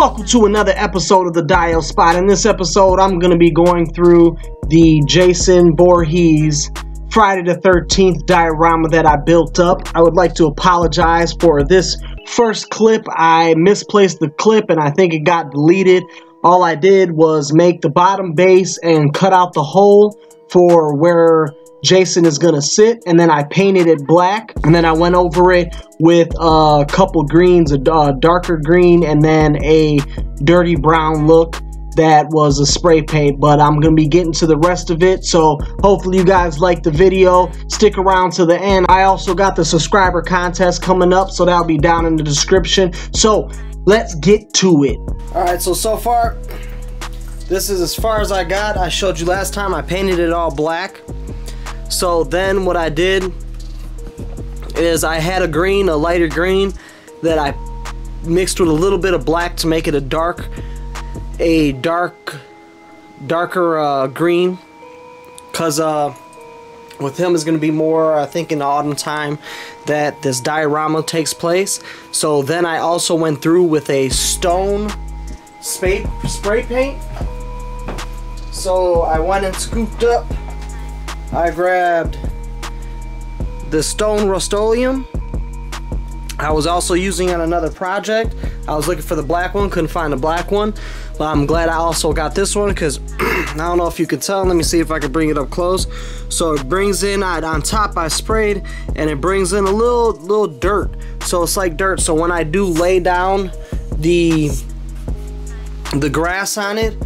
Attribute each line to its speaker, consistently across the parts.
Speaker 1: Welcome to another episode of the Dial Spot. In this episode, I'm going to be going through the Jason Voorhees Friday the 13th diorama that I built up. I would like to apologize for this first clip. I misplaced the clip and I think it got deleted. All I did was make the bottom base and cut out the hole for where Jason is gonna sit and then I painted it black and then I went over it with a couple greens, a uh, darker green and then a dirty brown look that was a spray paint but I'm gonna be getting to the rest of it so hopefully you guys like the video. Stick around to the end. I also got the subscriber contest coming up so that'll be down in the description. So let's get to it. Alright so so far this is as far as I got. I showed you last time I painted it all black so then what I did is I had a green, a lighter green that I mixed with a little bit of black to make it a dark, a dark, darker uh, green. Cause uh, with him is going to be more, I think, in the autumn time that this diorama takes place. So then I also went through with a stone spray, spray paint. So I went and scooped up I grabbed the stone Rust-Oleum. I was also using on another project. I was looking for the black one, couldn't find the black one. But I'm glad I also got this one because I don't know if you can tell. Let me see if I can bring it up close. So it brings in, I, on top I sprayed and it brings in a little, little dirt. So it's like dirt. So when I do lay down the, the grass on it,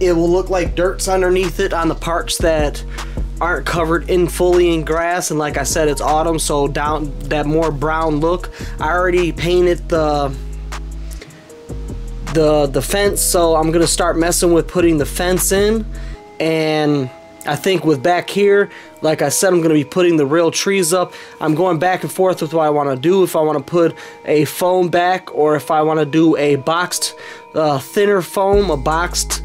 Speaker 1: it will look like dirt's underneath it on the parts that aren't covered in fully in grass and like I said it's autumn so down that more brown look I already painted the the the fence so I'm gonna start messing with putting the fence in and I think with back here like I said I'm gonna be putting the real trees up. I'm going back and forth with what I want to do if I want to put a foam back or if I want to do a boxed uh, thinner foam a boxed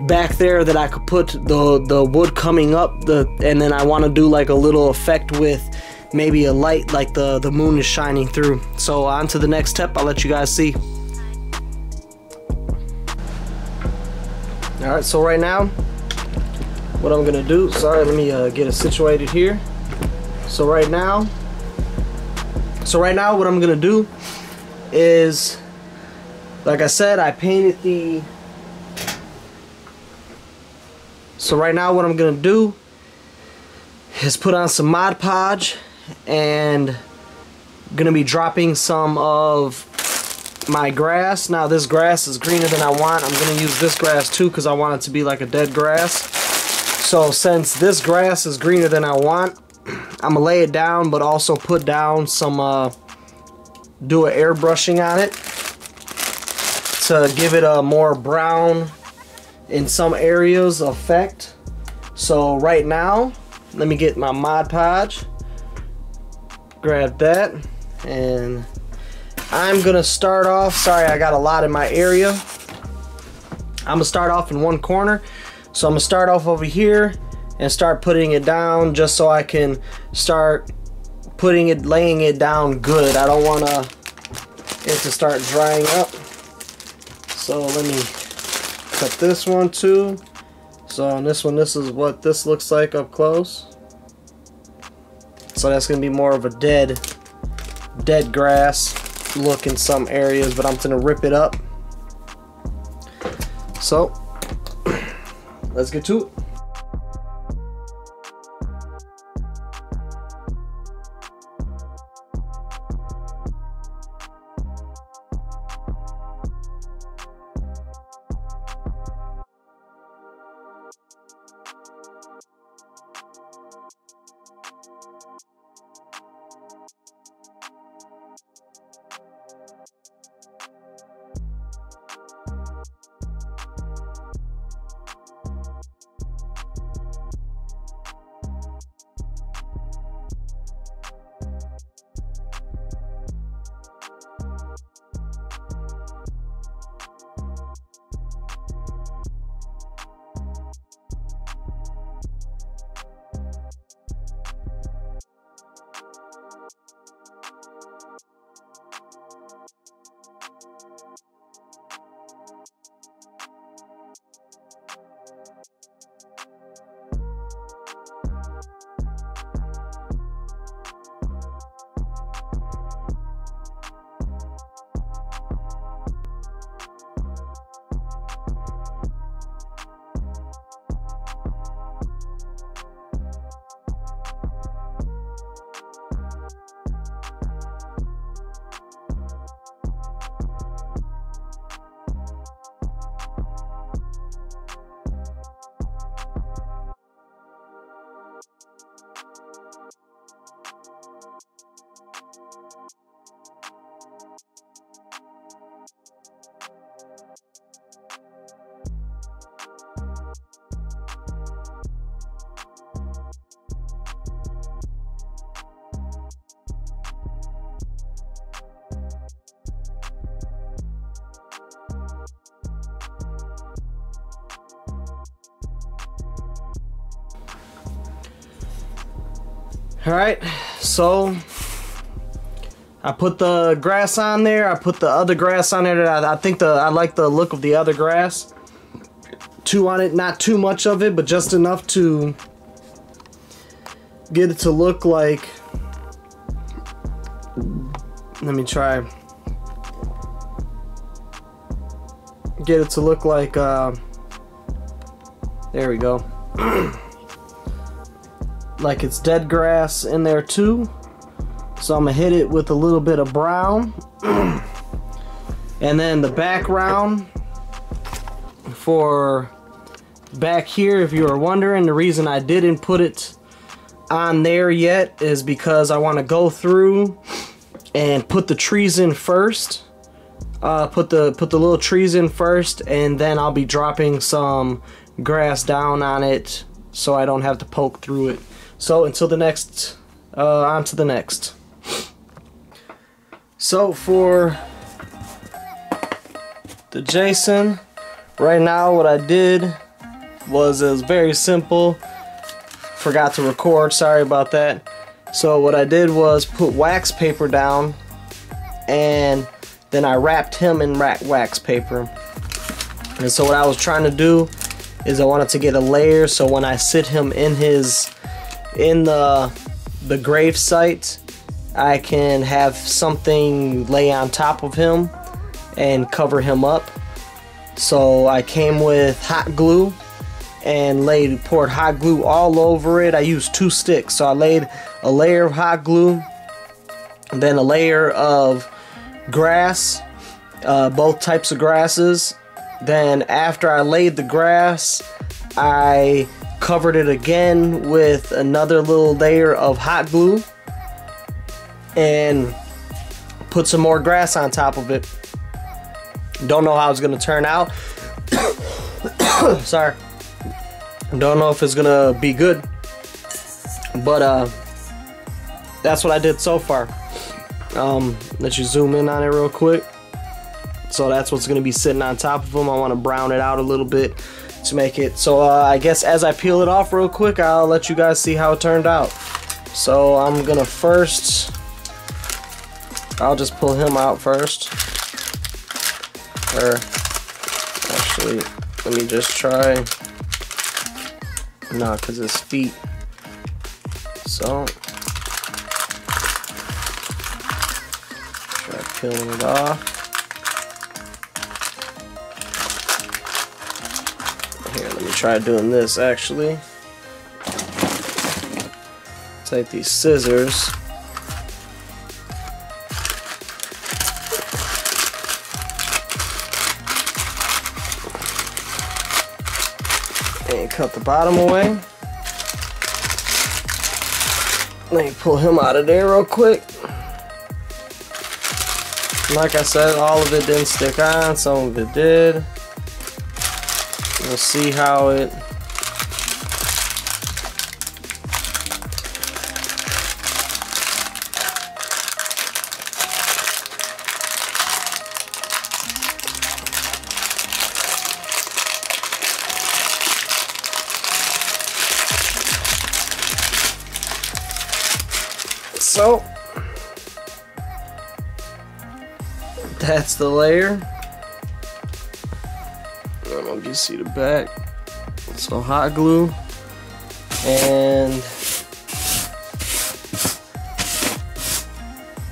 Speaker 1: back there that I could put the the wood coming up the and then I want to do like a little effect with maybe a light like the the moon is shining through. So on to the next step I'll let you guys see. Alright so right now what I'm gonna do sorry let me uh, get it situated here. So right now so right now what I'm gonna do is like I said I painted the So right now what I'm going to do is put on some Mod Podge and going to be dropping some of my grass. Now this grass is greener than I want. I'm going to use this grass too because I want it to be like a dead grass. So since this grass is greener than I want, I'm going to lay it down but also put down some, uh, do an airbrushing on it to give it a more brown in some areas effect. So right now, let me get my Mod Podge. Grab that. And I'm to start off. Sorry, I got a lot in my area. I'm to start off in one corner. So I'm to start off over here and start putting it down just so I can start putting it, laying it down good. I don't want to it to start drying up. So let me cut this one too. So on this one, this is what this looks like up close. So that's going to be more of a dead, dead grass look in some areas, but I'm going to rip it up. So, let's get to it. All right, so I put the grass on there. I put the other grass on there. I, I think the I like the look of the other grass. Two on it, not too much of it, but just enough to get it to look like. Let me try. Get it to look like. Uh, there we go. like it's dead grass in there too. So I'm gonna hit it with a little bit of brown. and then the background for back here, if you were wondering, the reason I didn't put it on there yet is because I want to go through and put the trees in first. Uh, put the put the little trees in first, and then I'll be dropping some grass down on it so I don't have to poke through it. So until the next, uh, on to the next. So for the Jason, right now what I did was it was very simple. Forgot to record, sorry about that. So what I did was put wax paper down and then I wrapped him in wax paper. And so what I was trying to do is I wanted to get a layer so when I sit him in his in the the grave site I can have something lay on top of him and cover him up. So I came with hot glue and laid poured hot glue all over it. I used two sticks. So I laid a layer of hot glue, then a layer of grass, uh, both types of grasses. Then after I laid the grass, I covered it again with another little layer of hot glue and put some more grass on top of it. Don't know how it's gonna turn out. Sorry. Don't know if it's gonna be good. But uh that's what I did so far. Um let you zoom in on it real quick. So that's what's gonna be sitting on top of them. I wanna brown it out a little bit to make it. So uh, I guess as I peel it off real quick, I'll let you guys see how it turned out. So I'm gonna first I'll just pull him out first. Or, actually, let me just try. No, because his feet. So, try peeling it off. Try doing this actually. Take these scissors. And cut the bottom away. Let me pull him out of there real quick. Like I said, all of it didn't stick on, some of it did. We'll see how it So, that's the layer. I don't know if you see the back. So hot glue. And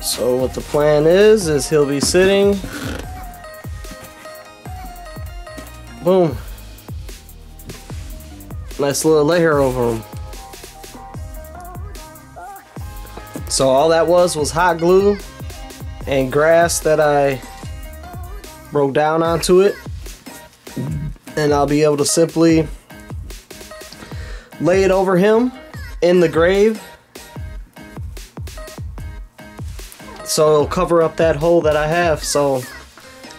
Speaker 1: so what the plan is is he'll be sitting. Boom. Nice little layer over him. So all that was was hot glue and grass that I broke down onto it. And I'll be able to simply lay it over him in the grave. So it'll cover up that hole that I have. So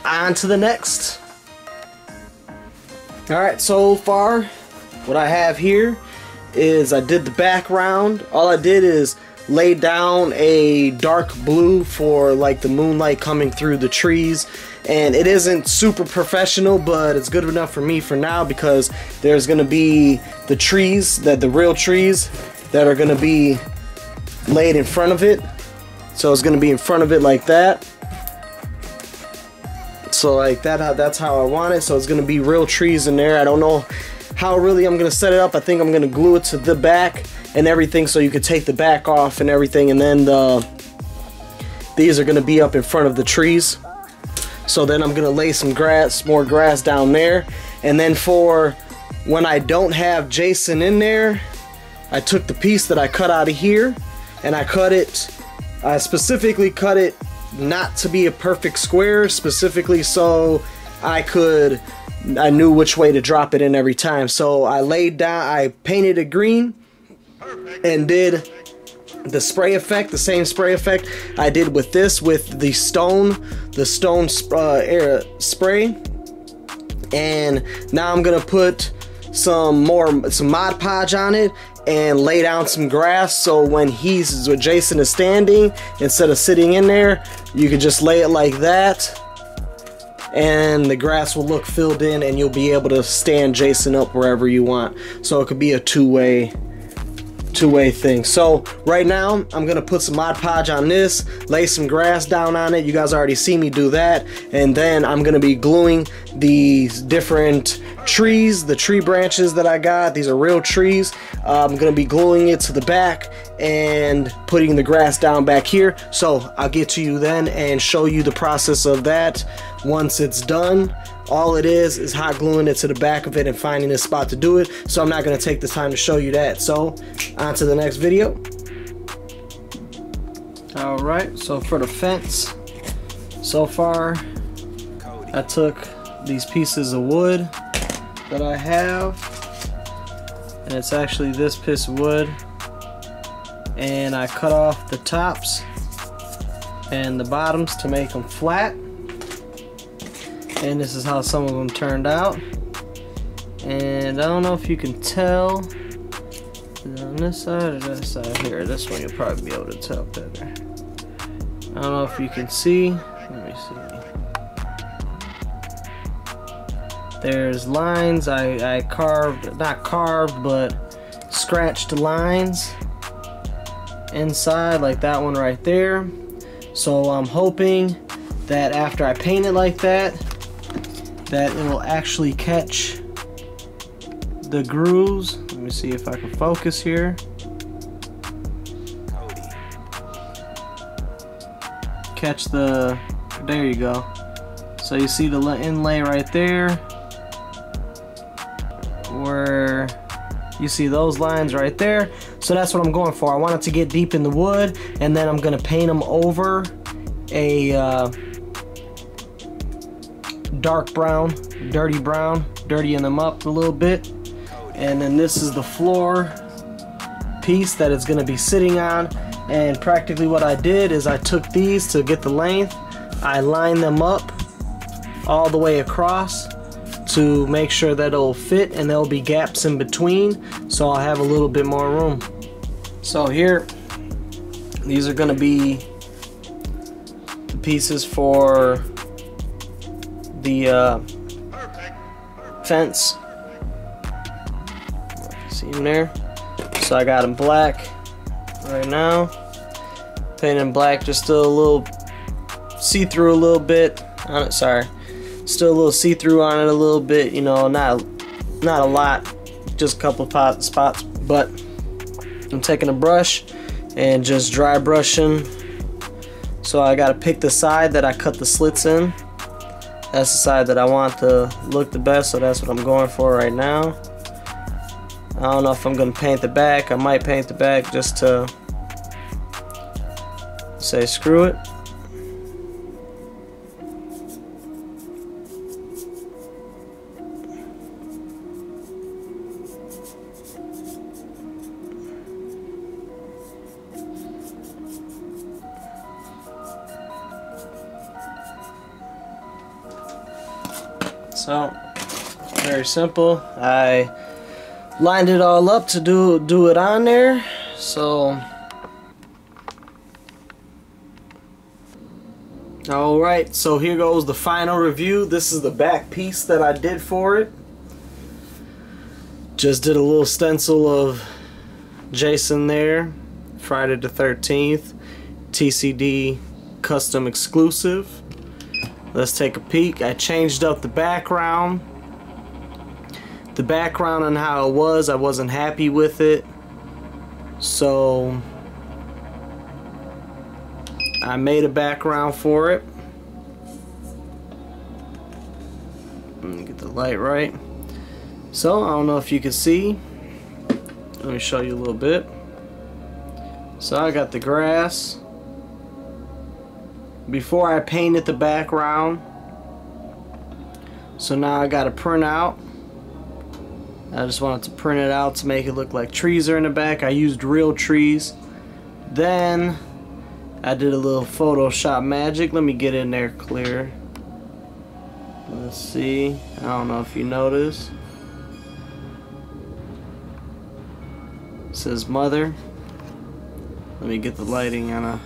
Speaker 1: on to the next. Alright, so far what I have here is I did the background. All I did is lay down a dark blue for like the moonlight coming through the trees and it isn't super professional but it's good enough for me for now because there's gonna be the trees that the real trees that are gonna be laid in front of it. So it's gonna be in front of it like that. So like that, that's how I want it. So it's gonna be real trees in there. I don't know how really I'm gonna set it up. I think I'm gonna glue it to the back and everything so you could take the back off and everything and then the these are gonna be up in front of the trees. So then I'm gonna lay some grass, more grass down there. And then for when I don't have Jason in there, I took the piece that I cut out of here and I cut it, I specifically cut it not to be a perfect square, specifically so I could, I knew which way to drop it in every time. So I laid down, I painted it green and did the spray effect, the same spray effect I did with this, with the stone, the stone uh, spray. And now I'm gonna put some more, some Mod Podge on it and lay down some grass so when he's, when Jason is standing, instead of sitting in there, you can just lay it like that and the grass will look filled in and you'll be able to stand Jason up wherever you want. So it could be a two-way two-way thing. So right now, I'm gonna put some Mod Podge on this, lay some grass down on it. You guys already see me do that. And then I'm gonna be gluing these different trees, the tree branches that I got. These are real trees. Uh, I'm gonna be gluing it to the back and putting the grass down back here. So I'll get to you then and show you the process of that once it's done. All it is is hot gluing it to the back of it and finding a spot to do it. So I'm not going to take the time to show you that. So on to the next video. Alright, so for the fence, so far I took these pieces of wood that I have and it's actually this piece of wood and I cut off the tops and the bottoms to make them flat and this is how some of them turned out. And I don't know if you can tell. On this side or this side? Here this one you'll probably be able to tell better. I don't know if you can see. Let me see. There's lines. I, I carved not carved but scratched lines inside like that one right there. So I'm hoping that after I paint it like that that it will actually catch the grooves. Let me see if I can focus here. Catch the, there you go. So you see the inlay right there where you see those lines right there. So that's what I'm going for. I want it to get deep in the wood and then I'm gonna paint them over a uh, dark brown, dirty brown, dirtying them up a little bit. And then this is the floor piece that it's going to be sitting on. And practically what I did is I took these to get the length. I lined them up all the way across to make sure that it'll fit and there'll be gaps in between so I'll have a little bit more room. So here, these are going to be the pieces for the uh, fence. See him there? So I got him black right now. Painting black, just still a little see-through a little bit on it. Sorry, still a little see-through on it a little bit. You know, not not a lot, just a couple pot spots. But I'm taking a brush and just dry brushing. So I got to pick the side that I cut the slits in that's the side that I want to look the best so that's what I'm going for right now. I don't know if I'm gonna paint the back. I might paint the back just to say screw it So, very simple. I lined it all up to do do it on there. So, Alright, so here goes the final review. This is the back piece that I did for it. Just did a little stencil of Jason there. Friday the 13th TCD custom exclusive. Let's take a peek. I changed up the background. The background on how it was, I wasn't happy with it. So I made a background for it. Let me get the light right. So I don't know if you can see. Let me show you a little bit. So I got the grass. Before I painted the background. So now I got to print out. I just wanted to print it out to make it look like trees are in the back. I used real trees. Then I did a little Photoshop magic. Let me get in there clear. Let's see. I don't know if you notice. It says mother. Let me get the lighting on a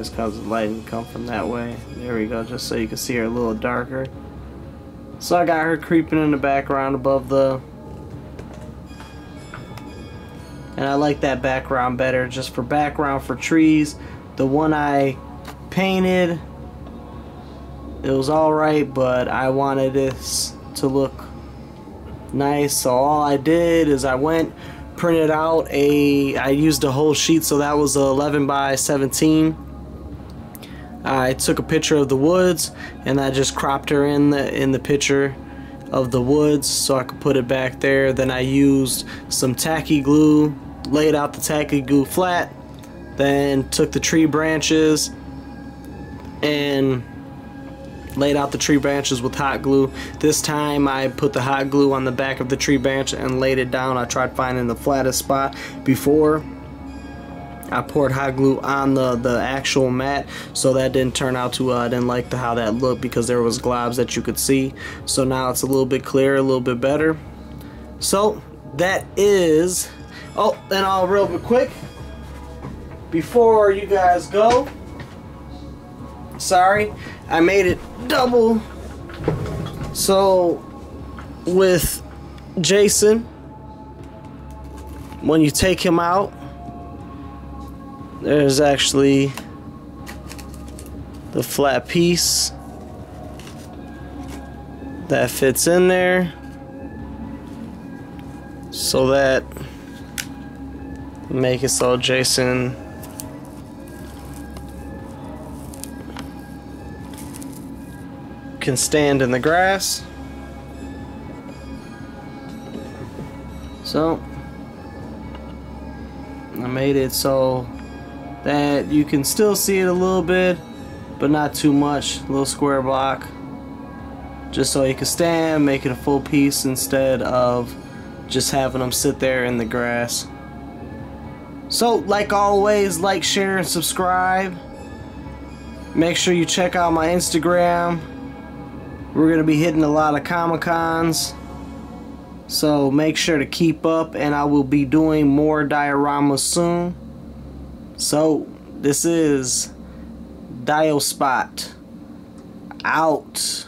Speaker 1: It's cause the lighting come from that way. There we go, just so you can see her a little darker. So I got her creeping in the background above the and I like that background better just for background for trees the one I painted it was alright but I wanted this to look nice so all I did is I went printed out a I used a whole sheet so that was 11 by 17 I took a picture of the woods and I just cropped her in the in the picture of the woods so I could put it back there then I used some tacky glue laid out the tacky glue flat, then took the tree branches and laid out the tree branches with hot glue. This time I put the hot glue on the back of the tree branch and laid it down. I tried finding the flattest spot before. I poured hot glue on the, the actual mat so that didn't turn out to uh, I didn't like the, how that looked because there was globs that you could see so now it's a little bit clearer a little bit better so that is Oh, then I'll real quick before you guys go. Sorry, I made it double. So with Jason, when you take him out, there's actually the flat piece that fits in there so that make it so Jason can stand in the grass. So I made it so that you can still see it a little bit but not too much a little square block just so you can stand make it a full piece instead of just having them sit there in the grass so, like always, like, share, and subscribe. Make sure you check out my Instagram. We're to be hitting a lot of Comic Cons. So, make sure to keep up, and I will be doing more dioramas soon. So, this is Dial Spot out.